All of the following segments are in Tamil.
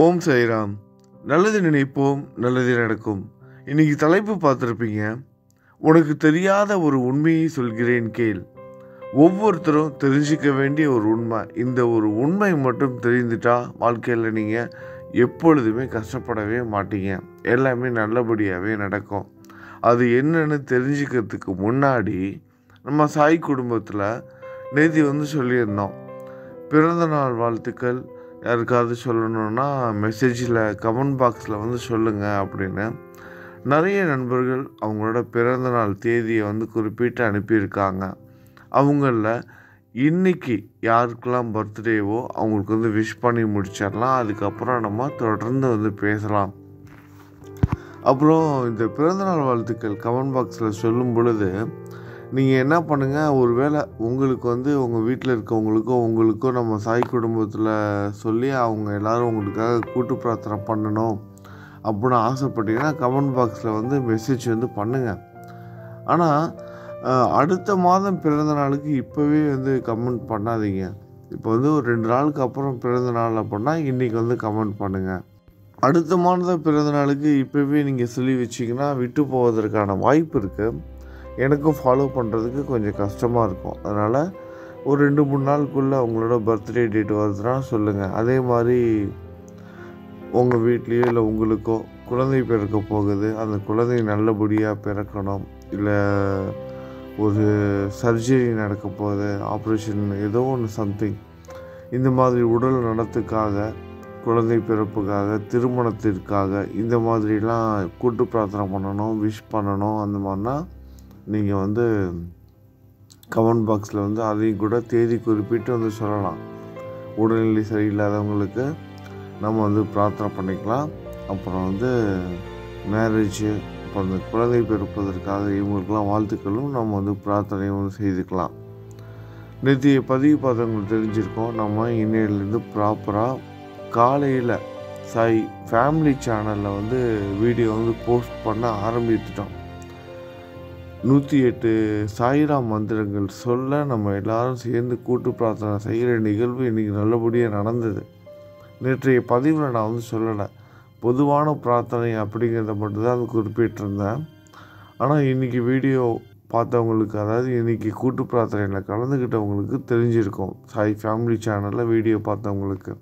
ஓம் சாய்ராம் நல்லது நினைப்போம் நல்லது நடக்கும். இன்னைக்கு தலைப்பு பார்த்துருப்பீங்க. உனக்கு தெரியாத ஒரு உண்மையை சொல்கிறேன் கேள். ஒவ்வொருத்தரும் தெரிஞ்சிக்க வேண்டிய ஒரு உண்மை. இந்த ஒரு உண்மை மட்டும் தெரிந்துட்டா வாழ்க்கையில் நீங்கள் எப்பொழுதுமே கஷ்டப்படவே மாட்டீங்க. எல்லாமே நல்லபடியாகவே நடக்கும். அது என்னன்னு தெரிஞ்சுக்கிறதுக்கு முன்னாடி நம்ம சாய் குடும்பத்தில் நேதி வந்து சொல்லியிருந்தோம். பிறந்த நாள் வாழ்த்துக்கள். யாருக்காவது சொல்லணுன்னா மெசேஜில் கமெண்ட் பாக்ஸில் வந்து சொல்லுங்கள் அப்படின்னு. நிறைய நண்பர்கள் அவங்களோட பிறந்தநாள் தேதியை வந்து குறிப்பிட்டு அனுப்பியிருக்காங்க. அவங்களில் இன்னைக்கு யாருக்கெல்லாம் பர்த்டேவோ அவங்களுக்கு வந்து விஷ் பண்ணி முடிச்சிடலாம். அதுக்கப்புறம் நம்ம தொடர்ந்து வந்து பேசலாம். அப்புறம் இந்த பிறந்தநாள் வாழ்த்துக்கள் கமெண்ட் பாக்ஸில் சொல்லும் பொழுது நீங்கள் என்ன பண்ணுங்கள் ஒரு வேளை உங்களுக்கு வந்து உங்கள் வீட்டில் இருக்கவங்களுக்கோ உங்களுக்கோ நம்ம சாய் குடும்பத்தில் சொல்லி அவங்க எல்லோரும் உங்களுக்காக கூட்டு பிரார்த்தனை பண்ணணும் அப்படின்னு ஆசைப்பட்டீங்கன்னா கமெண்ட் பாக்ஸில் வந்து மெசேஜ் வந்து பண்ணுங்கள் ஆனால் அடுத்த மாதம் பிறந்த நாளுக்கு இப்போவே வந்து கமெண்ட் பண்ணாதீங்க. இப்போ வந்து ஒரு ரெண்டு நாளுக்கு அப்புறம் பிறந்த நாள் அப்படின்னா இன்றைக்கி வந்து கமெண்ட் பண்ணுங்கள் அடுத்த மாதம் பிறந்த நாளுக்கு இப்போவே நீங்கள் சொல்லி வச்சிங்கன்னா விட்டு போவதற்கான வாய்ப்பு இருக்குது எனக்கும் ஃபாலோ பண்ணுறதுக்கு கொஞ்சம் கஷ்டமாக இருக்கும். அதனால் ஒரு ரெண்டு மூணு நாளுக்குள்ளே அவங்களோட பர்த்டே டேட் வருதுன்னா சொல்லுங்கள் அதே மாதிரி உங்கள் வீட்லேயோ இல்லை உங்களுக்கோ குழந்தை பிறக்க போகுது. அந்த குழந்தை நல்லபடியாக பிறக்கணும். இல்லை ஒரு சர்ஜரி நடக்க போகுது. ஆப்ரேஷன் ஏதோ ஒன்று சம்திங் இந்த மாதிரி உடல் நலத்துக்காக குழந்தை பிறப்புக்காக திருமணத்திற்காக இந்த மாதிரிலாம் கூட்டு பிரார்த்தனை பண்ணணும் விஷ் பண்ணணும். அந்த மாதிரினா நீங்கள் வந்து கமெண்ட் பாக்ஸில் வந்து அதையும் கூட தேதி குறிப்பிட்டு வந்து சொல்லலாம். உடல்நிலை சரியில்லாதவங்களுக்கு நம்ம வந்து பிரார்த்தனை பண்ணிக்கலாம். அப்புறம் வந்து மேரேஜு அப்புறம் அந்த குழந்தை பிறப்பதற்காக இவங்களுக்கெல்லாம் வாழ்த்துக்களும் நம்ம வந்து பிரார்த்தனையும் வந்து செய்துக்கலாம். நேற்றைய பதிவு பார்த்தவங்களுக்கு தெரிஞ்சிருக்கோம் நம்ம இன்னையிலேருந்து ப்ராப்பராக காலையில் சாய் ஃபேமிலி சேனலில் வந்து வீடியோ வந்து போஸ்ட் பண்ண ஆரம்பித்துட்டோம். நூற்றி எட்டு சாய்ராம் மந்திரங்கள் சொல்ல நம்ம எல்லாரும் சேர்ந்து கூட்டு பிரார்த்தனை செய்கிற நிகழ்வு இன்றைக்கி நல்லபடியாக நடந்தது. நேற்றைய பதிவில் நான் வந்து சொல்லலை. பொதுவான பிரார்த்தனை அப்படிங்கிறத மட்டும்தான் அது குறிப்பிட்டிருந்தேன். ஆனால் இன்றைக்கி வீடியோ பார்த்தவங்களுக்கு அதாவது இன்றைக்கி கூட்டு பிரார்த்தனையில் கலந்துக்கிட்டவங்களுக்கு தெரிஞ்சிருக்கும். சாய் ஃபேமிலி சேனலில் வீடியோ பார்த்தவங்களுக்கு.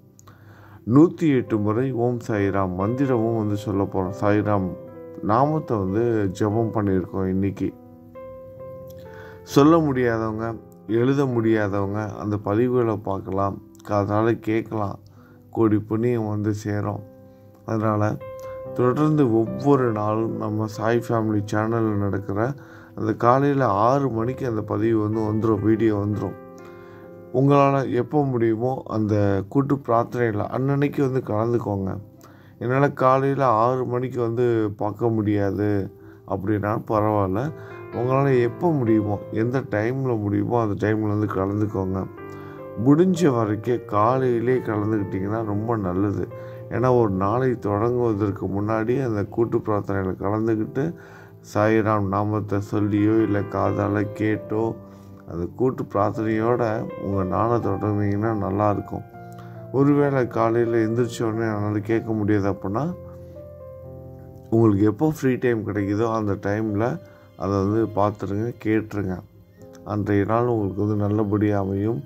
நூற்றி எட்டு முறை ஓம் சாய்ராம் மந்திரமும் வந்து சொல்ல போகிறோம் சாய்ராம் நாமத்தை வந்து ஜபம் பண்ணியிருக்கோம் இன்றைக்கி சொல்ல முடியாதவங்க எழுத முடியாதவங்க அந்த பதிவுகளை பார்க்கலாம். அதனால் கேட்கலாம். கோடி புண்ணியம் வந்து சேரும். அதனால் தொடர்ந்து ஒவ்வொரு நாளும் நம்ம சாய் ஃபேமிலி சேனலில் நடக்கிற அந்த காலையில் ஆறு மணிக்கு அந்த பதிவு வந்து வந்துடும் வீடியோ வந்துடும் உங்களால் எப்போ முடியுமோ அந்த கூட்டு பிரார்த்தனையில் அன்னன்னைக்கு வந்து கலந்துக்கோங்க. என்னால் காலையில் ஆறு மணிக்கு வந்து பார்க்க முடியாது. அப்படின்னா பரவாயில்ல. உங்களால் எப்போ முடியுமோ எந்த டைமில் முடியுமோ அந்த டைமில் வந்து கலந்துக்கோங்க. முடிஞ்ச வரைக்கும் காலையிலே கலந்துக்கிட்டிங்கன்னா ரொம்ப நல்லது. ஏன்னா ஒரு நாளை தொடங்குவதற்கு முன்னாடி அந்த கூட்டு பிரார்த்தனையில் கலந்துக்கிட்டு சாயிராம் நாமத்தை சொல்லியோ இல்லை காதால் கேட்டோ அந்த கூட்டு பிரார்த்தனையோட உங்கள் நாளை தொடங்குனீங்கன்னா நல்லாயிருக்கும் ஒருவேளை காலையில் எந்திரிச்சோடனே என்னால் கேட்க முடியாது அப்படின்னா உங்களுக்கு எப்போ ஃப்ரீ டைம் கிடைக்குதோ அந்த டைமில் அதை வந்து பார்த்துருங்க கேட்டுருங்க. அன்றைய நாள் உங்களுக்கு வந்து நல்லபடியாக அமையும்.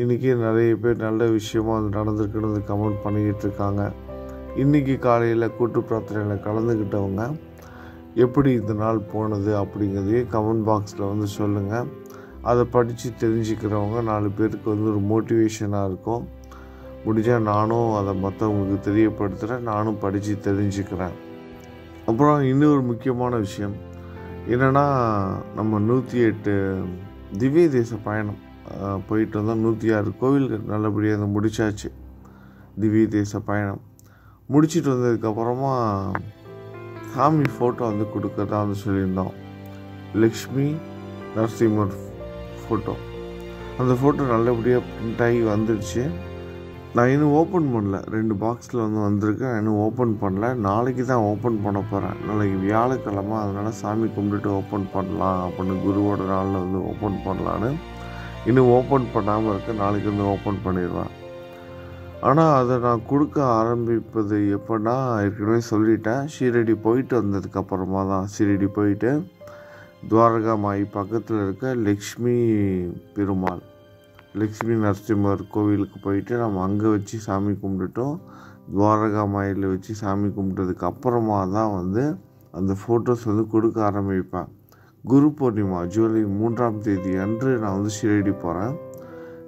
இன்றைக்கி நிறைய பேர் நல்ல விஷயமாக அது நடந்திருக்குன்னு வந்து கமெண்ட் பண்ணிக்கிட்டு இருக்காங்க. இன்றைக்கி காலையில் கூட்டு பிரார்த்தனையில் கலந்துக்கிட்டவங்க எப்படி இந்த நாள் போனது அப்படிங்கிறதையும் கமெண்ட் பாக்ஸில் வந்து சொல்லுங்கள் அதை படித்து தெரிஞ்சுக்கிறவங்க நாலு பேருக்கு வந்து ஒரு மோட்டிவேஷனாக இருக்கும். முடிஞ்சால் நானும் அதை மற்றவங்களுக்கு தெரியப்படுத்துகிறேன் நானும் படித்து தெரிஞ்சுக்கிறேன். அப்புறம் இன்னொரு முக்கியமான விஷயம். என்னென்னா நம்ம நூற்றி எட்டு திவ்ய தேச பயணம் போயிட்டு வந்தோம். நூற்றி ஆறு கோவில்கள் நல்லபடியாக அதை முடித்தாச்சு திவ்ய தேச பயணம். முடிச்சிட்டு வந்ததுக்கப்புறமா சாமி ஃபோட்டோ வந்து கொடுக்கறதா வந்து சொல்லியிருந்தோம். லக்ஷ்மி நரசிம்மர் ஃபோட்டோ அந்த ஃபோட்டோ நல்லபடியாக பிரிண்ட் ஆகி வந்துடுச்சு நான் இன்னும் ஓப்பன் பண்ணல. ரெண்டு பாக்ஸில் வந்து வந்திருக்கு. இன்னும் ஓப்பன் பண்ணல. நாளைக்கு தான் ஓப்பன் பண்ண போகிறேன் நாளைக்கு வியாழக்கிழமை அதனால் சாமி கும்பிட்டுட்டு ஓப்பன் பண்ணலாம் அப்படின்னு குருவோட நாளில் வந்து ஓப்பன் பண்ணலான்னு. இன்னும் ஓப்பன் பண்ணாமல் இருக்க. நாளைக்கு வந்து ஓப்பன் பண்ணிடுவேன் ஆனால் அதை நான் கொடுக்க ஆரம்பிப்பது எப்படின்னா ஏற்கனவே சொல்லிட்டேன். ஷீரடி போயிட்டு வந்ததுக்கப்புறமா தான் ஷீரடி போயிட்டு துவாரகா மாய் பக்கத்தில் இருக்க லக்ஷ்மி பெருமாள். லக்ஷ்மி நரசிம்மர் கோவிலுக்கு போயிட்டு நம்ம அங்கே வச்சு சாமி கும்பிட்டுட்டோம். துவாரகா மாயில் வச்சு சாமி கும்பிட்டதுக்கு அப்புறமா தான் வந்து அந்த ஃபோட்டோஸ் வந்து கொடுக்க ஆரம்பிப்பேன். குரு பூர்ணிமா ஜூலை மூன்றாம் தேதி அன்று நான் வந்து ஷிரடி போகிறேன்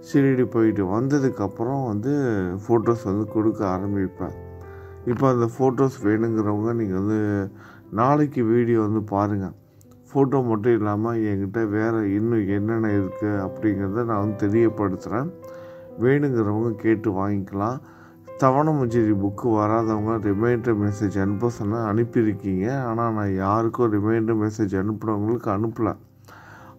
ஷிரடி போயிட்டு வந்ததுக்கப்புறம் வந்து ஃபோட்டோஸ் வந்து கொடுக்க ஆரம்பிப்பேன். இப்போ அந்த ஃபோட்டோஸ் வேணுங்கிறவங்க நீங்கள் வந்து நாளைக்கு வீடியோ வந்து பாருங்கள் ஃபோட்டோ மட்டும் இல்லாமல் என்கிட்ட வேறு இன்னும் என்னென்ன இருக்குது அப்படிங்கிறத நான் வந்து தெரியப்படுத்துகிறேன் வேணுங்கிறவங்க கேட்டு வாங்கிக்கலாம். தவணமஞ்சேரி புக்கு வராதவங்க ரிமைண்டர் மெசேஜ் அனுப்ப சொன்னால் அனுப்பியிருக்கீங்க. ஆனால் நான் யாருக்கும் ரிமைண்டர் மெசேஜ் அனுப்புகிறவங்களுக்கு அனுப்பலை.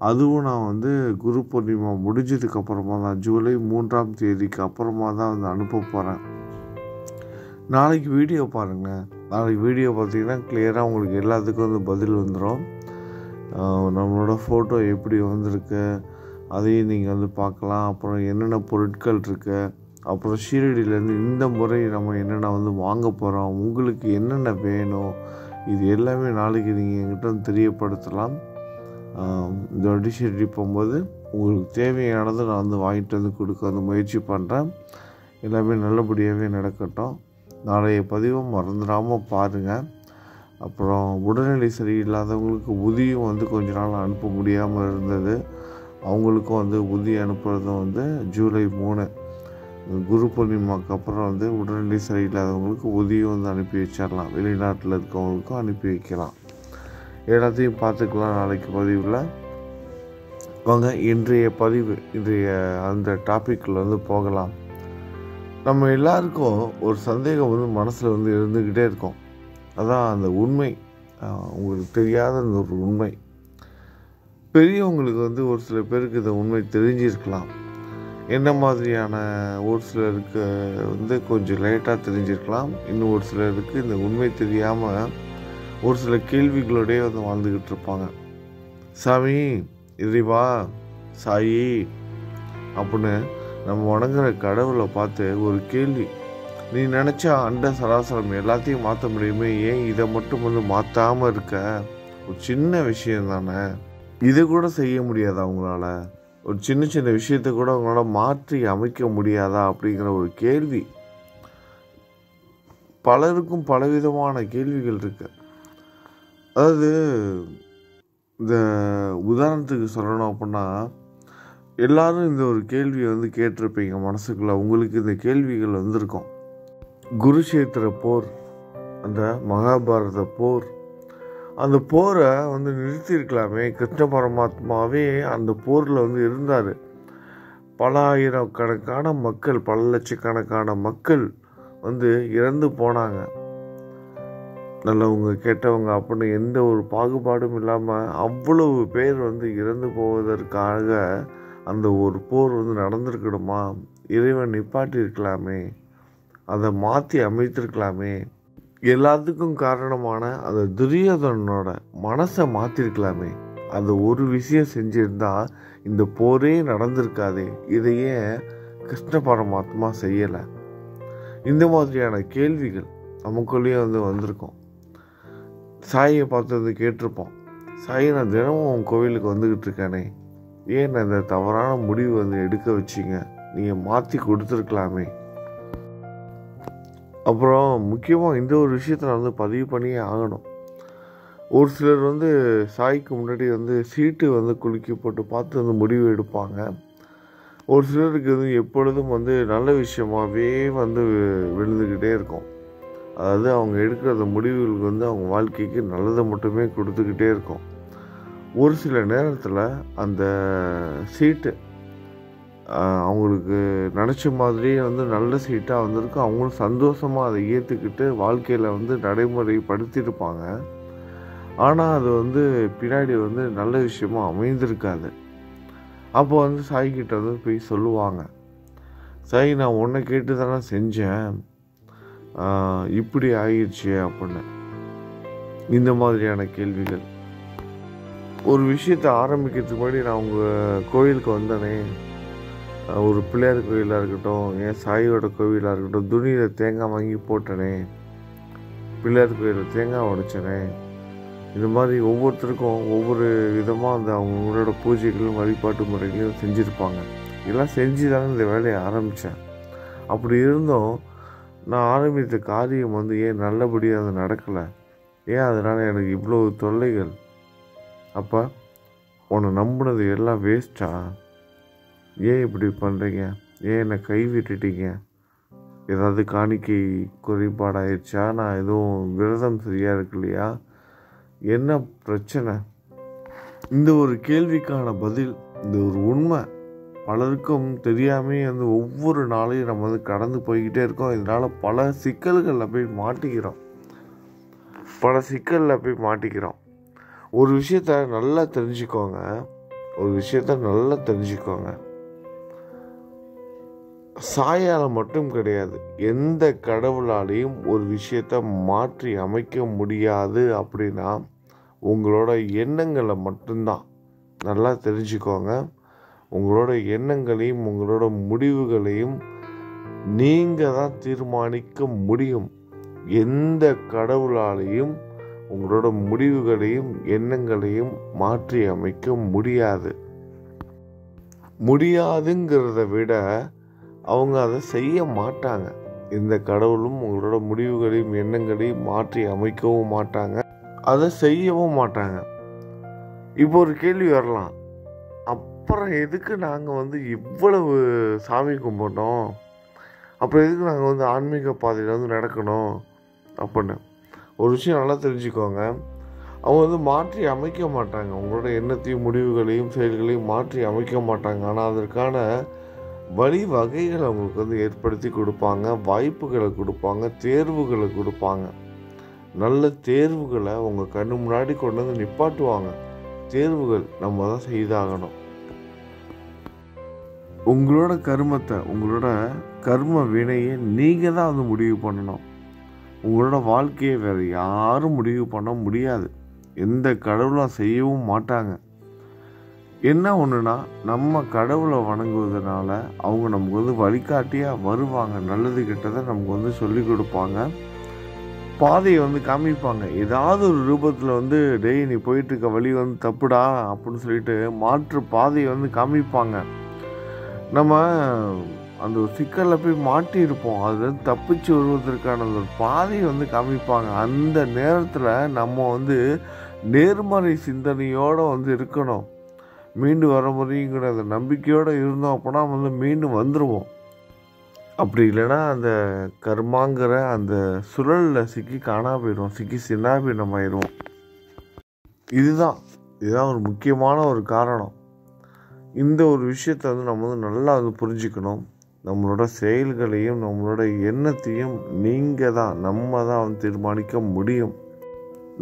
அதுவும் நான் வந்து குரு பூர்ணிமா முடிஞ்சதுக்கு அப்புறமா தான் ஜூலை மூன்றாம் தேதிக்கு அப்புறமா தான் வந்து அனுப்ப போகிறேன் நாளைக்கு வீடியோ பாருங்கள் நாளைக்கு வீடியோ பார்த்தீங்கன்னா கிளியராக உங்களுக்கு எல்லாத்துக்கும் வந்து பதில் வந்துடும் நம்மளோட ஃபோட்டோ எப்படி வந்திருக்கு அதையும் நீங்கள் வந்து பார்க்கலாம். அப்புறம் என்னென்ன பொருட்கள் இருக்குது அப்புறம் ஷீரடியிலேருந்து இந்த முறை நம்ம என்னென்ன வந்து வாங்க போகிறோம் உங்களுக்கு என்னென்ன வேணும் இது எல்லாமே நாளைக்கு நீங்கள் என்கிட்ட தெரியப்படுத்தலாம். இந்த வண்டி ஷீரடி போகும்போது உங்களுக்கு தேவையானதை நான் வந்து வாங்கிட்டு வந்து கொடுக்க வந்து முயற்சி பண்ணுறேன் எல்லாமே நல்லபடியாகவே நடக்கட்டும். நாளைய பதிவை மறந்துடாமல் பாருங்கள் அப்புறம் உடல்நிலை சரியில்லாதவங்களுக்கு உதியும் வந்து கொஞ்ச நாள் அனுப்ப முடியாமல் இருந்தது. அவங்களுக்கும் வந்து உதி அனுப்புகிறதும் வந்து ஜூலை மூணு. குரு பூர்ணிமாவுக்கு அப்புறம் வந்து உடல்நிலை சரியில்லாதவங்களுக்கு உதவியும் வந்து அனுப்பி வச்சிடலாம். வெளிநாட்டில் இருக்கவங்களுக்கும் அனுப்பி வைக்கலாம். எல்லாத்தையும் பார்த்துக்கலாம் நாளைக்கு பதிவில். வாங்க இன்றைய பதிவு இன்றைய அந்த டாப்பிக்கில் வந்து போகலாம். நம்ம எல்லாருக்கும் ஒரு சந்தேகம் வந்து மனசில் வந்து இருந்துக்கிட்டே இருக்கும். அதான் அந்த உண்மை. உங்களுக்கு தெரியாத அந்த ஒரு உண்மை. பெரியவங்களுக்கு வந்து ஒரு சில பேருக்கு இந்த உண்மை தெரிஞ்சிருக்கலாம். என்ன மாதிரியான ஒரு சிலருக்கு வந்து கொஞ்சம் லேட்டாக தெரிஞ்சிருக்கலாம். இன்னும் ஒரு சிலருக்கு இந்த உண்மை தெரியாமல் ஒரு சில கேள்விகளோடய வந்து வாழ்ந்துக்கிட்டு இருப்பாங்க. சாமி இறைவா சாயி அப்படின்னு நம்ம வணங்குற கடவுளை பார்த்து ஒரு கேள்வி. நீ நினச்சா அண்ட சராசரம் எல்லாத்தையும் மாற்ற முடியுமே? ஏன் இதை மட்டும் வந்து மாற்றாமல் இருக்க? ஒரு சின்ன விஷயம் தானே. இதை கூட செய்ய முடியாதா அவங்களால ஒரு சின்ன சின்ன விஷயத்தை கூட அவங்களால மாற்றி அமைக்க முடியாதா அப்படிங்கிற ஒரு கேள்வி. பலருக்கும் பலவிதமான கேள்விகள் இருக்கு. அதாவது இந்த உதாரணத்துக்கு சொல்லணும் அப்படின்னா எல்லாரும் இந்த ஒரு கேள்வியை வந்து கேட்டிருப்பீங்க மனசுக்குள்ள. உங்களுக்கு இந்த கேள்விகள் வந்திருக்கும். குருஷேத்திர போர் அந்த மகாபாரத போர் அந்த போரை வந்து நிறுத்தியிருக்கலாமே. கிருஷ்ண பரமாத்மாவே அந்த போரில் வந்து இருந்தார். பல ஆயிரக்கணக்கான மக்கள் பல லட்சக்கணக்கான மக்கள் வந்து இறந்து போனாங்க. நல்லவங்க கெட்டவங்க அப்படின்னு எந்த ஒரு பாகுபாடும் இல்லாமல் அவ்வளவு பேர் வந்து இறந்து போவதற்காக அந்த ஒரு போர் வந்து நடந்திருக்கணுமா? இறைவன் நிப்பாட்டியிருக்கலாமே. அதை மாற்றி அமைத்திருக்கலாமே. எல்லாத்துக்கும் காரணமான அந்த துரியோதனோட மனசை மாற்றிருக்கலாமே அந்த ஒரு விஷயம் செஞ்சிருந்தா இந்த போரே நடந்திருக்காதே. இதையே கிருஷ்ண பரமாத்மா செய்யலை. இந்த மாதிரியான கேள்விகள் நமக்குள்ளேயே வந்து வந்திருக்கும். சாயை பார்த்து வந்து கேட்டிருப்போம். சாயை நான் தினமும் உன் கோவிலுக்கு வந்துக்கிட்டு இருக்கேனே. ஏன் இந்த தவறான முடிவு வந்து எடுக்க வச்சிங்க? நீங்கள் மாற்றி கொடுத்துருக்கலாமே. அப்புறம் முக்கியமாக இந்த ஒரு விஷயத்த நான் வந்து பதிவு பண்ணியே ஆகணும். ஒரு சிலர் வந்து சாய்க்கு முன்னாடி வந்து சீட்டு வந்து குலுக்கி போட்டு பார்த்து வந்து முடிவு எடுப்பாங்க. ஒரு சிலருக்கு வந்து எப்பொழுதும் வந்து நல்ல விஷயமாகவே வந்து விழுந்துக்கிட்டே இருக்கும். அதாவது அவங்க எடுக்கிற அந்த முடிவுகளுக்கு வந்து அவங்க வாழ்க்கைக்கு நல்லதை மட்டுமே கொடுத்துக்கிட்டே இருக்கும். ஒரு சில நேரத்தில் அந்த சீட்டு அவங்களுக்கு நினச்ச மாதிரியே வந்து நல்ல சீட்டாக வந்திருக்கு. அவங்களும் சந்தோஷமாக அதை ஏற்றுக்கிட்டு வாழ்க்கையில் வந்து நடைமுறைப்படுத்தியிருப்பாங்க. ஆனால் அது வந்து பின்னாடி வந்து நல்ல விஷயமா அமைந்திருக்காது. அப்போ வந்து சாய்கிட்ட வந்து போய் சொல்லுவாங்க. சாய் நான் உன்னை கேட்டு தானே செஞ்சேன் இப்படி ஆயிடுச்சு அப்படின்னு. இந்த மாதிரியான கேள்விகள். ஒரு விஷயத்தை ஆரம்பிக்கிறதுக்கு முன்னாடி நான் உங்கள் கோயிலுக்கு வந்தேனே ஒரு பிள்ளையார் கோயிலாக இருக்கட்டும் ஏன் சாயோட கோவிலாக இருக்கட்டும் துணியில் தேங்காய் வாங்கி போட்டனே பிள்ளையார் கோயிலில் தேங்காய் உடைச்சனே இது மாதிரி ஒவ்வொருத்தருக்கும் ஒவ்வொரு விதமாக அந்த அவங்களோட பூஜைகளும் வழிபாட்டு முறைகளையும் செஞ்சுருப்பாங்க. இதெல்லாம் செஞ்சு தானே இந்த வேலையை ஆரம்பித்தேன் அப்படி இருந்தும் நான் ஆரம்பித்த காரியம் வந்து ஏன் நல்லபடியாக அது நடக்கலை? ஏன் அதனால் எனக்கு இவ்வளோ தொல்லைகள்? அப்போ உன்னை நம்பினது எல்லாம் வேஸ்ட்டாக ஏன் இப்படி பண்ணுறீங்க ஏன் என்னை கை விட்டுட்டீங்க ஏதாவது காணிக்கை குறைபாடாயிடுச்சா நான் எதுவும் விரதம் சரியாக இருக்கு இல்லையா என்ன பிரச்சனை? இந்த ஒரு கேள்விக்கான பதில் இந்த ஒரு உண்மை பலருக்கும் தெரியாமே வந்து ஒவ்வொரு நாளையும் நம்ம வந்து கடந்து போய்கிட்டே இருக்கோம். இதனால் பல சிக்கல்களில் போய் மாட்டிக்கிறோம். பல சிக்கலில் போய் மாட்டிக்கிறோம். ஒரு விஷயத்த நல்லா தெரிஞ்சுக்கோங்க. ஒரு விஷயத்த நல்லா தெரிஞ்சுக்கோங்க. சாயால் மட்டும் கிடையாது. எந்த கடவுளாலையும் ஒரு விஷயத்த மாற்றி அமைக்க முடியாது அப்படின்னா உங்களோட எண்ணங்களை மட்டும்தான். நல்லா தெரிஞ்சுக்கோங்க. உங்களோட எண்ணங்களையும் உங்களோட முடிவுகளையும் நீங்கள் தான் தீர்மானிக்க முடியும். எந்த கடவுளாலையும் உங்களோட முடிவுகளையும் எண்ணங்களையும் மாற்றி அமைக்க முடியாது. முடியாதுங்கிறத விட அவங்க அதை செய்ய மாட்டாங்க. இந்த கடவுளும் உங்களோட முடிவுகளையும் எண்ணங்களையும் மாற்றி அமைக்கவும் மாட்டாங்க. அதை செய்யவும் மாட்டாங்க. இப்போ ஒரு கேள்வி வரலாம். அப்புறம் எதுக்கு நாங்கள் வந்து இவ்வளவு சாமி கும்பிட்டோம் அப்புறம் எதுக்கு நாங்கள் வந்து ஆன்மீக பாதையில் வந்து நடக்கணும்? அப்படின்னு. ஒரு விஷயம் நல்லா தெரிஞ்சுக்கோங்க. அவங்க வந்து மாற்றி அமைக்க மாட்டாங்க. உங்களோட எண்ணத்தையும் முடிவுகளையும் செயல்களையும் மாற்றி அமைக்க மாட்டாங்க. ஆனால் அதற்கான வழி வகைகளை அவங்களுக்கு வந்து ஏற்படுத்தி கொடுப்பாங்க வாய்ப்புகளை கொடுப்பாங்க தேர்வுகளை கொடுப்பாங்க. நல்ல தேர்வுகளை உங்கள் கண்ணு முன்னாடி கொண்டு வந்து நிப்பாட்டுவாங்க. தேர்வுகள் நம்ம தான் செய்தாகணும். உங்களோட கர்மத்தை உங்களோட கர்ம வினையை நீங்கள் தான் வந்து முடிவு பண்ணணும். உங்களோட வாழ்க்கையை வேறு யாரும் முடிவு பண்ண முடியாது. எந்த கடவுளும் செய்யவும் மாட்டாங்க. என்ன ஒன்றுனா நம்ம கடவுளை வணங்குவதனால அவங்க நமக்கு வந்து வழிகாட்டியாக வருவாங்க. நல்லது கெட்டதை நமக்கு வந்து சொல்லி கொடுப்பாங்க. பாதையை வந்து காமிப்பாங்க. ஏதாவது ஒரு ரூபத்தில் வந்து டெய் நீ போயிட்டு இருக்க வழி வந்து தப்புடா அப்படின்னு சொல்லிட்டு மாற்று பாதையை வந்து காமிப்பாங்க. நம்ம அந்த ஒரு சிக்கலில் போய் மாட்டியிருப்போம். அதுலேருந்து தப்பிச்சு வருவதற்கான அந்த ஒரு பாதையை வந்து காமிப்பாங்க. அந்த நேரத்தில் நம்ம வந்து நேர்மறை சிந்தனையோடு வந்து இருக்கணும். மீண்டும் வர முடியுங்கிற அந்த நம்பிக்கையோடு இருந்தோம் அப்படின்னா வந்து மீண்டும் வந்துடுவோம் அப்படி இல்லைன்னா அந்த கர்மாங்கிற அந்த சுழலில் சிக்கி காணா போயிடுவோம் சிக்கி சின்னாபீனம் ஆயிடுவோம். இதுதான் இதுதான் ஒரு முக்கியமான ஒரு காரணம். இந்த ஒரு விஷயத்தை வந்து நம்ம வந்து நல்லா வந்து புரிஞ்சுக்கணும். நம்மளோட செயல்களையும் நம்மளோட எண்ணத்தையும் நீங்கள் தான் நம்ம தான் வந்து தீர்மானிக்க முடியும்.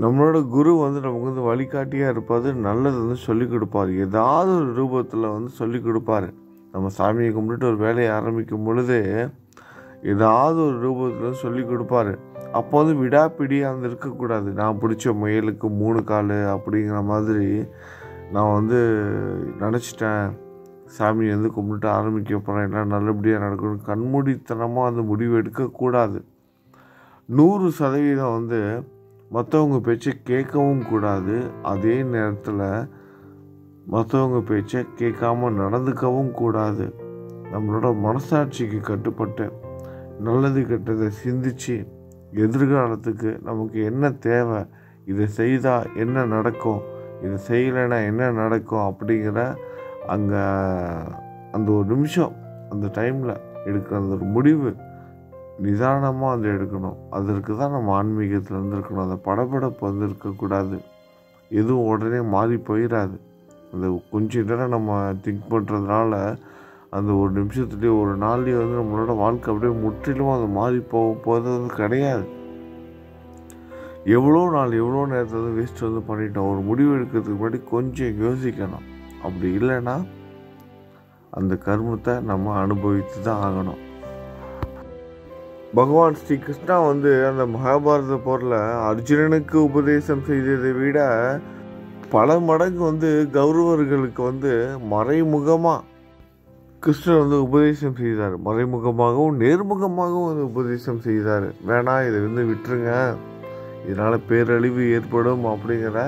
நம்மளோட குரு வந்து நமக்கு வந்து வழிகாட்டியாக இருப்பார் நல்லது வந்து சொல்லிக் கொடுப்பார். ஏதாவது ஒரு ரூபத்தில் வந்து சொல்லிக் கொடுப்பாரு. நம்ம சாமியை கும்பிட்டுட்டு ஒரு வேலையை ஆரம்பிக்கும் பொழுது ஏதாவது ஒரு ரூபத்தில் சொல்லி கொடுப்பாரு. அப்போ வந்து விடாப்பிடியாக வந்து இருக்கக்கூடாது நான் பிடிச்ச முயலுக்கு மூணு கால் அப்படிங்கிற மாதிரி நான் வந்து நினச்சிட்டேன். சாமி வந்து கும்பிட்டு ஆரம்பிக்க போகிறேன் எல்லாம் நல்லபடியாக நடக்கணும்? கண்மூடித்தனமாக அந்த முடிவு எடுக்கக்கூடாது நூறு சதவீதம் வந்து மற்றவங்க பேச்சை கேட்கவும் கூடாது. அதே நேரத்தில் மற்றவங்க பேச்சை கேட்காம நடந்துக்கவும் கூடாது. நம்மளோட மனசாட்சிக்கு கட்டுப்பட்டு நல்லது கெட்டதை சிந்திச்சு எதிர்காலத்துக்கு நமக்கு என்ன தேவை இதை செய்தால் என்ன நடக்கும் இதை செய்யலைன்னா என்ன நடக்கும் அப்படிங்கிற அங்கே அந்த ஒரு நிமிஷம் அந்த டைமில் எடுக்கிற அந்த ஒரு முடிவு நிதானமாக அதை எடுக்கணும். அதற்கு தான் நம்ம ஆன்மீகத்தில் இருந்திருக்கணும். அந்த படபடப்பு வந்து இருக்கக்கூடாது. எதுவும் உடனே மாறி போயிடாது அந்த கொஞ்ச நேரம் நம்ம திங்க் பண்ணுறதுனால அந்த ஒரு நிமிஷத்துலேயே ஒரு நாள்லேயே வந்து நம்மளோட வாழ்க்கை அப்படியே முற்றிலும் அது மாறி போக போகிறது கிடையாது. எவ்வளோ நாள் எவ்வளோ நேரத்தை வந்து வேஸ்ட் வந்து பண்ணிட்டோம். ஒரு முடிவு எடுக்கிறதுக்கு முன்னாடி கொஞ்சம் யோசிக்கணும். அப்படி இல்லைன்னா அந்த கர்மத்தை நம்ம அனுபவித்து தான் ஆகணும். பகவான் ஸ்ரீ கிருஷ்ணா வந்து அந்த மகாபாரத போரில் அர்ஜுனனுக்கு உபதேசம் செய்ததை விட பல மடங்கு வந்து கௌரவர்களுக்கு வந்து மறைமுகமாக கிருஷ்ணர் வந்து உபதேசம் செய்தார். மறைமுகமாகவும் நேர்முகமாகவும் வந்து உபதேசம் செய்தார். வேணாம் இதை வந்து விட்டுருங்க. இதனால் பேரழிவு ஏற்படும் அப்படிங்கிற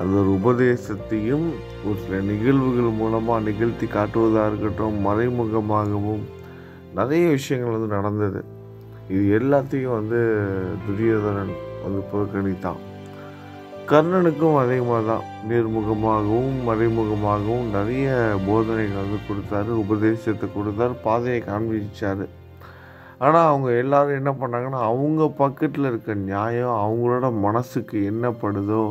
அந்த ஒரு உபதேசத்தையும் ஒரு சில நிகழ்வுகள் மூலமாக நிகழ்த்தி காட்டுவதாக இருக்கட்டும் மறைமுகமாகவும் நிறைய விஷயங்கள் வந்து நடந்தது. இது எல்லாத்தையும் வந்து துரியோதனன் வந்து புறக்கணித்தான். கர்ணனுக்கும் அதே மாதிரி தான் நேர்முகமாகவும் மறைமுகமாகவும் நிறைய போதனைகள் வந்து கொடுத்தாரு உபதேசத்தை கொடுத்தாரு பாதையை காண்பிச்சாரு. ஆனால் அவங்க எல்லாரும் என்ன பண்ணாங்கன்னா அவங்க பக்கத்தில் இருக்க நியாயம் அவங்களோட மனசுக்கு என்னப்படுதோ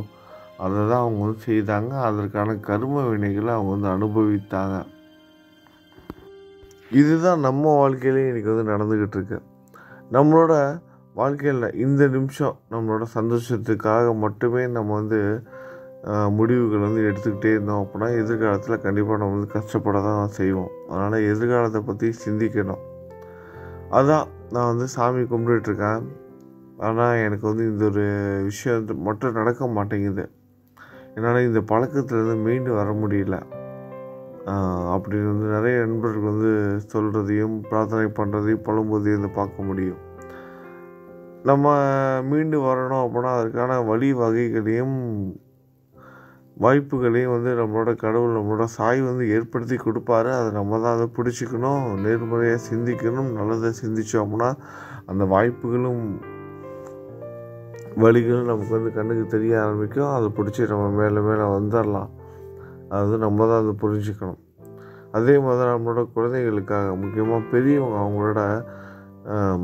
அதை தான் அவங்க வந்து செய்தாங்க. அதற்கான கரும வினைகளை அவங்க வந்து அனுபவித்தாங்க. இதுதான் நம்ம வாழ்க்கையிலே இன்றைக்கி வந்து நடந்துக்கிட்டு இருக்கு. நம்மளோட வாழ்க்கையில் இந்த நிமிஷம் நம்மளோட சந்தோஷத்துக்காக மட்டுமே நம்ம வந்து முடிவுகள் வந்து எடுத்துக்கிட்டே இருந்தோம் அப்படின்னா எதிர்காலத்தில் கண்டிப்பாக நம்ம வந்து கஷ்டப்பட தான் செய்வோம். அதனால் எதிர்காலத்தை பற்றி சிந்திக்கணும். அதான் நான் வந்து சாமி கும்பிட்டுட்ருக்கேன். ஆனால் எனக்கு வந்து இந்த ஒரு விஷயம் மட்டும் நடக்க மாட்டேங்குது. என்னால் இந்த பழக்கத்துலேருந்து மீண்டு வர முடியல. அப்படி அப்படின்னு வந்து நிறைய நண்பர்கள் வந்து சொல்கிறதையும் பிரார்த்தனை பண்ணுறதையும் புலம்புவதையும் வந்து பார்க்க முடியும். நம்ம மீண்டு வரணும் அப்படின்னா அதற்கான வழி வகைகளையும் வாய்ப்புகளையும் வந்து நம்மளோட கடவுள் நம்மளோட சாய் வந்து ஏற்படுத்தி கொடுப்பாரு. அதை நம்ம தான் அதை பிடிச்சிக்கணும் நேர்மறையாக சிந்திக்கணும் நல்லதை சிந்திச்சோம் அப்படின்னா அந்த வாய்ப்புகளும் வழிகளும் நமக்கு வந்து கண்ணுக்கு தெரிய ஆரம்பிக்கும். அதை பிடிச்சி நம்ம மேலே மேலே வந்துடலாம் அது நம்ம தான் அதை புரிஞ்சுக்கணும். அதே மாதிரி நம்மளோட குழந்தைகளுக்காக முக்கியமாக பெரியவங்க அவங்களோட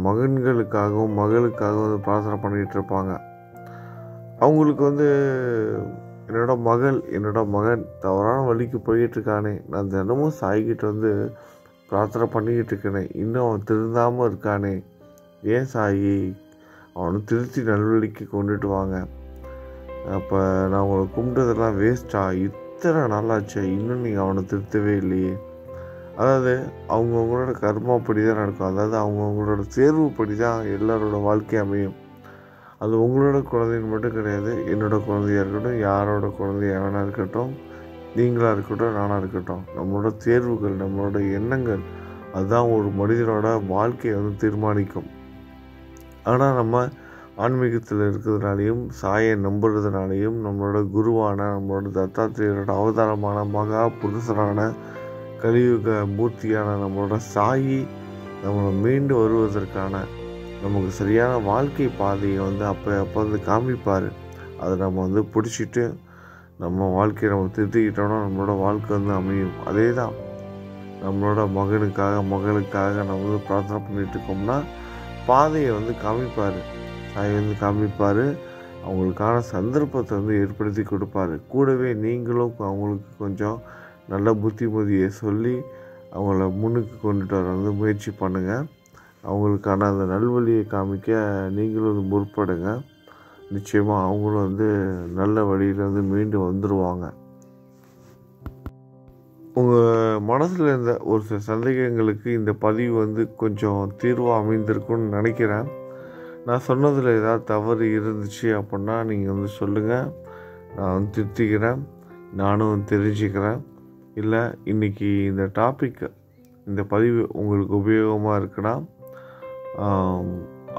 மகன்களுக்காகவும் மகளுக்காகவும் வந்து பிரார்த்தனை பண்ணிகிட்டு இருப்பாங்க. அவங்களுக்கு வந்து என்னோட மகள் என்னோட மகன் தவறான வழிக்கு போயிட்டு இருக்கானே நான் தினமும் சாய்கிட்ட வந்து பிரார்த்தனை பண்ணிக்கிட்டு இருக்கேனே இன்னும் அவன் திருந்தாமல் இருக்கானே ஏன் சாயி? அவனை திருத்தி நல்வழிக்கு கொண்டுட்டு வாங்க. அப்போ நான் உங்களை கும்பிட்டதெல்லாம் வேஸ்ட்டா இத்தனை நாளாச்சு இன்னும் நீங்கள் அவனை திருத்தவே இல்லையே. அதாவது அவங்கவுங்களோட கர்மாப்படி தான் நடக்கும். அதாவது அவங்கவுங்களோட தேர்வுப்படி தான் எல்லாரோட வாழ்க்கை அமையும். அது உங்களோட குழந்தைன்னு மட்டும் கிடையாது என்னோட குழந்தையா இருக்கட்டும் யாரோட குழந்தைய வேணா இருக்கட்டும் நீங்களாக இருக்கட்டும் நானாக இருக்கட்டும். நம்மளோட தேர்வுகள் நம்மளோட எண்ணங்கள் அதுதான் ஒரு மனிதனோட வாழ்க்கையை வந்து தீர்மானிக்கும். ஆனால் நம்ம ஆன்மீகத்தில் இருக்கிறதுனாலையும் சாயை நம்புறதுனாலையும் நம்மளோட குருவான நம்மளோட தத்தாத்திரேயரோட அவதாரமான மகா புருஷரான கலியுக மூர்த்தியான நம்மளோட சாயி நம்மளை மீண்டு வருவதற்கான நமக்கு சரியான வாழ்க்கை பாதையை வந்து அப்போ அப்போ வந்து காமிப்பார். அதை நம்ம வந்து பிடிச்சிட்டு நம்ம வாழ்க்கையை நம்ம திருத்திக்கிட்டோம்னா நம்மளோட வாழ்க்கை வந்து அமையும். அதே தான் நம்மளோட மகனுக்காக மகளுக்காக நம்ம வந்து பிரார்த்தனை பண்ணிட்டு இருக்கோம்னா பாதையை வந்து காமிப்பார். வந்து காமிப்பார். அவங்களுக்கான சந்தர்ப்பத்தை வந்து ஏற்படுத்தி கொடுப்பாரு. கூடவே நீங்களும் அவங்களுக்கு கொஞ்சம் நல்ல புத்திமதியை சொல்லி அவங்கள முன்னுக்கு கொண்டுட்டு வர வந்து முயற்சி பண்ணுங்கள் அவங்களுக்கான அந்த நல்வழியை காமிக்க நீங்களும் வந்து முற்படுங்க. நிச்சயமாக அவங்களும் வந்து நல்ல வழியில் வந்து மீண்டு வந்துடுவாங்க உங்கள் மனசில் இருந்த ஒரு சில சந்தேகங்களுக்கு இந்த பதிவு வந்து கொஞ்சம் தீர்வாக அமைந்திருக்கும்னு நினைக்கிறேன். நான் சொன்னதில் ஏதாவது தவறு இருந்துச்சு அப்படின்னா நீங்கள் வந்து சொல்லுங்கள் நான் வந்து திருத்திக்கிறேன். நானும் தெரிஞ்சுக்கிறேன். இல்லை இன்றைக்கி இந்த டாபிக் இந்த பதிவு உங்களுக்கு உபயோகமாக இருக்குன்னா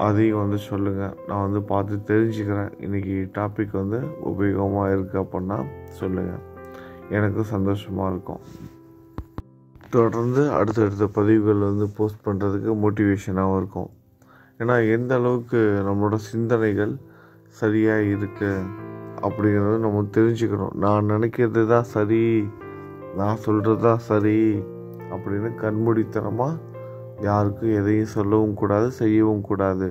அதையும் வந்து சொல்லுங்கள் நான் வந்து பார்த்து தெரிஞ்சுக்கிறேன். இன்றைக்கி டாபிக் வந்து உபயோகமாக இருக்குது அப்படின்னா சொல்லுங்கள் எனக்கும் சந்தோஷமாக இருக்கும். தொடர்ந்து அடுத்தடுத்த பதிவுகள் வந்து போஸ்ட் பண்ணுறதுக்கு மோட்டிவேஷனாகவும் இருக்கும். ஏன்னா எந்த அளவுக்கு நம்மளோட சிந்தனைகள் சரியாக இருக்கு அப்படிங்கிறத நம்ம தெரிஞ்சுக்கணும். நான் நினைக்கிறது தான் சரி நான் சொல்கிறது தான் சரி அப்படின்னு கண்மூடித்தனமாக யாருக்கும் எதையும் சொல்லவும் கூடாது செய்யவும் கூடாது.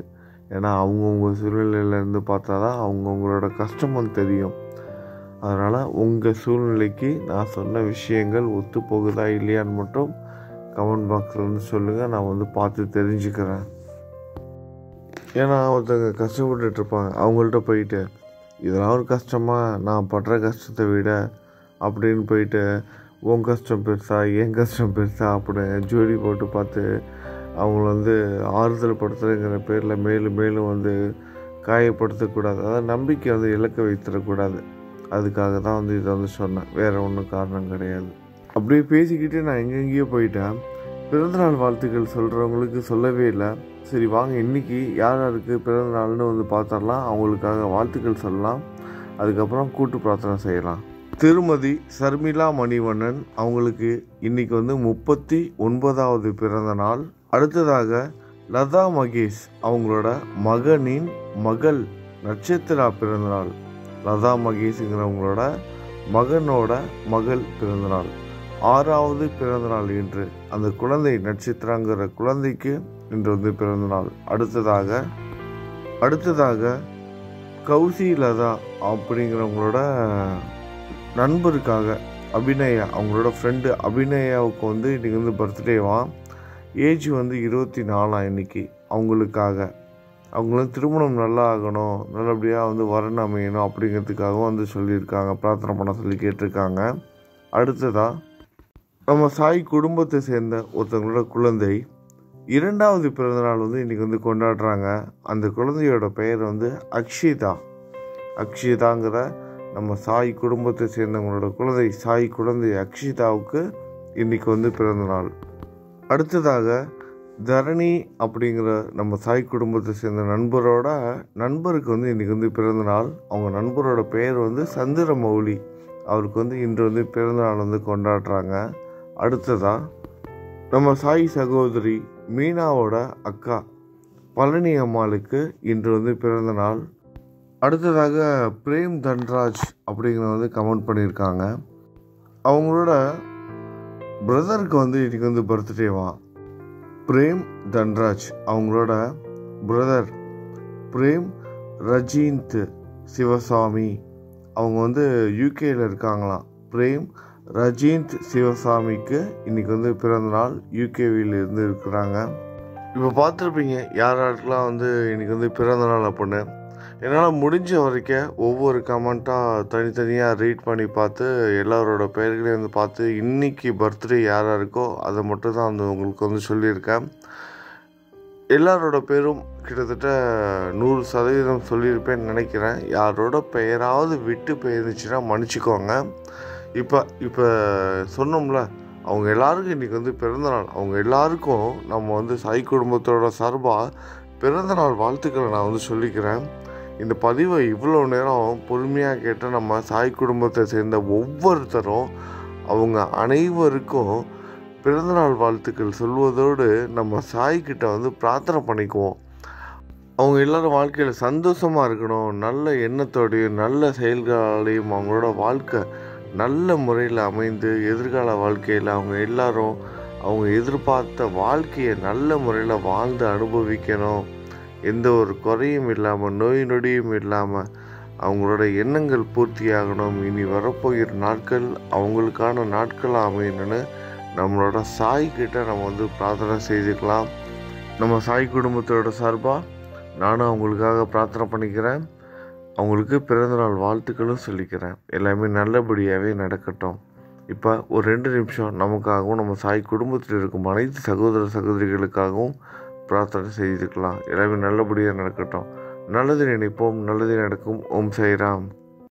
ஏன்னா அவங்கவுங்க சூழ்நிலையிலேருந்து பார்த்தா தான் அவங்கவுங்களோட கஷ்டமும் தெரியும். அதனால் உங்கள் சூழ்நிலைக்கு நான் சொன்ன விஷயங்கள் ஒத்து போகுதா இல்லையான்னு மட்டும் கமெண்ட் பாக்ஸில் வந்து சொல்லுங்கள் நான் வந்து பார்த்து தெரிஞ்சுக்கிறேன். ஏன்னா ஒருத்தங்க கஷ்டப்பட்டுட்டு இருப்பாங்க. அவங்கள்ட்ட போயிட்டு இதெல்லாம் ஒரு கஷ்டமா? நான் படுற கஷ்டத்தை விட அப்படின்னு போயிட்டு உன் கஷ்டம் பெருசா? என் கஷ்டம் பெருசா? அப்படின்னு ஜோடி போட்டு பார்த்து அவங்கள வந்து ஆறுதல் படுத்துறங்கிற பேரில் மேலும் மேலும் வந்து காயப்படுத்தக்கூடாது. அதாவது நம்பிக்கை வந்து இலக்க வைத்திடக்கூடாது. அதுக்காக தான் வந்து இதை வந்து சொன்னேன். வேறு ஒன்றும் காரணம் கிடையாது. அப்படியே பேசிக்கிட்டு நான் எங்கெங்கேயோ போயிட்டேன். பிறந்தநாள் வாழ்த்துக்கள் சொல்கிறவங்களுக்கு சொல்லவே இல்லை. சரி வாங்க இன்னைக்கு யார் யாருக்கு பிறந்தநாள்னு வந்து பார்த்தரலாம் அவங்களுக்காக வாழ்த்துக்கள் சொல்லலாம். அதுக்கப்புறம் கூட்டு பிரார்த்தனை செய்யலாம். திருமதி சர்மிளா மணிவண்ணன் அவங்களுக்கு இன்றைக்கி வந்து முப்பத்தி ஒன்பதாவது பிறந்த நாள். அடுத்ததாக லதா மகேஷ் அவங்களோட மகனின் மகள் நட்சத்திரா பிறந்தநாள் லதா மகேஷுங்கிறவங்களோட மகனோட மகள் பிறந்தநாள் ஆறாவது பிறந்தநாள் என்று அந்த குழந்தை நட்சத்திரங்கிற குழந்தைக்கு இன்று வந்து பிறந்தநாள். அடுத்ததாக அடுத்ததாக கௌசி லதா அப்படிங்கிறவங்களோட நண்பருக்காக அபிநயா அவங்களோட ஃப்ரெண்டு அபிநயாவுக்கு வந்து இன்றைக்கி வந்து பர்த்டேவா ஏஜ் வந்து இருபத்தி நாலாம் இன்னைக்கு. அவங்களுக்காக. அவங்களும் திருமணம் நல்லா ஆகணும் நல்லபடியாக வந்து வரன் அமையணும் அப்படிங்கிறதுக்காகவும் வந்து சொல்லியிருக்காங்க. பிரார்த்தனை பண்ண சொல்லி கேட்டிருக்காங்க. அடுத்ததாக நம்ம சாய் குடும்பத்தை சேர்ந்த ஒருத்தவங்களோட குழந்தை. இரண்டாவது பிறந்தநாள் வந்து இன்றைக்கி வந்து கொண்டாடுறாங்க. அந்த குழந்தையோட பெயர் வந்து அக்ஷிதா. அக்ஷிதாங்கிற நம்ம சாய் குடும்பத்தை சேர்ந்தவங்களோட குழந்தை சாய் குழந்தை அக்ஷிதாவுக்கு இன்றைக்கி வந்து பிறந்தநாள். அடுத்ததாக தரணி அப்படிங்கிற நம்ம சாய் குடும்பத்தை சேர்ந்த நண்பரோட நண்பருக்கு வந்து இன்றைக்கி வந்து பிறந்தநாள். அவங்க நண்பரோட பெயர் வந்து சந்திரமௌலி. அவருக்கு வந்து இன்று வந்து பிறந்தநாள் வந்து கொண்டாடுறாங்க. அடுத்ததாக நம்ம சாய் சகோதரி மீனாவோட அக்கா பழனி அம்மாளுக்கு இன்று வந்து பிறந்த நாள். அடுத்ததாக பிரேம் தன்ராஜ் அப்படிங்கிறத வந்து கமெண்ட் பண்ணியிருக்காங்க. அவங்களோட பிரதருக்கு வந்து இன்றைக்கி வந்து பர்த்டேவா பிரேம் தன்ராஜ் அவங்களோட பிரதர் பிரேம் ரஜீந்த் சிவசாமி. அவங்க வந்து யூகேயில் இருக்காங்களாம். பிரேம் ரஜீந்த் சிவசாமிக்கு இன்றைக்கி வந்து பிறந்த நாள் யூகேவியில் இருந்து இருக்கிறாங்க. இப்போ பார்த்துருப்பீங்க யார் யாருக்கெல்லாம் வந்து இன்றைக்கி வந்து பிறந்த நாள் அப்படின்னு. என்னால் முடிஞ்ச வரைக்கும் ஒவ்வொரு கமெண்ட்டாக தனித்தனியாக ரீட் பண்ணி பார்த்து எல்லாரோட பெயர்களையும் வந்து பார்த்து இன்னைக்கு பர்த்டே யார் இருக்கோ அதை மட்டும் தான் வந்து உங்களுக்கு வந்து சொல்லியிருக்கேன். எல்லாரோட பேரும் கிட்டத்தட்ட நூறு சதவீதம் சொல்லியிருப்பேன்னு நினைக்கிறேன். யாரோட பெயராவது விட்டு போயிருந்துச்சுன்னா மன்னிச்சிக்கோங்க. இப்போ இப்போ சொன்னோம்ல அவங்க எல்லாருக்கும் இன்றைக்கி வந்து பிறந்தநாள் அவங்க எல்லாருக்கும் நம்ம வந்து சாய் குடும்பத்தோட சார்பாக பிறந்தநாள் வாழ்த்துக்களை நான் வந்து சொல்லிக்கிறேன். இந்த பதிவை இவ்வளோ நேரம் பொறுமையாக கேட்ட நம்ம சாய் குடும்பத்தை சேர்ந்த ஒவ்வொருத்தரும் அவங்க அனைவருக்கும் பிறந்தநாள் வாழ்த்துக்கள் சொல்வதோடு நம்ம சாய்கிட்ட வந்து பிரார்த்தனை பண்ணிக்குவோம். அவங்க எல்லாரும் வாழ்க்கையில் சந்தோஷமாக இருக்கணும். நல்ல எண்ணத்தோடையும் நல்ல செயல்களாலையும் அவங்களோட வாழ்க்கை நல்ல முறையில் அமைந்து எதிர்கால வாழ்க்கையில் அவங்க எல்லாரும் அவங்க எதிர்பார்த்த வாழ்க்கையை நல்ல முறையில் வாழ்ந்து அனுபவிக்கணும். எந்த ஒரு குறையும் இல்லாமல் நோய் நொடியும் இல்லாமல் அவங்களோட எண்ணங்கள் பூர்த்தியாகணும். இனி வரப்போகிற நாட்கள் அவங்களுக்கான நாட்களாக அமையணும்னு நம்மளோட சாய் கிட்ட நம்ம வந்து பிரார்த்தனை செய்துக்கலாம். நம்ம சாய் குடும்பத்தோட சார்பாக நானும் அவங்களுக்காக பிரார்த்தனை பண்ணிக்கிறேன். அவங்களுக்கு பிறந்தநாள் வாழ்த்துக்களும் சொல்லிக்கிறேன். எல்லாமே நல்லபடியாகவே நடக்கட்டும். இப்போ ஒரு ரெண்டு நிமிஷம் நமக்காகவும் நம்ம சாய் குடும்பத்தில் இருக்கும் அனைத்து சகோதர சகோதரிகளுக்காகவும் பிரார்த்தனை செய்துக்கலாம். எல்லாமே நல்லபடியாக நடக்கட்டும். நல்லது நினைப்போம் நல்லது நடக்கும். ஓம் சாய்ராம்.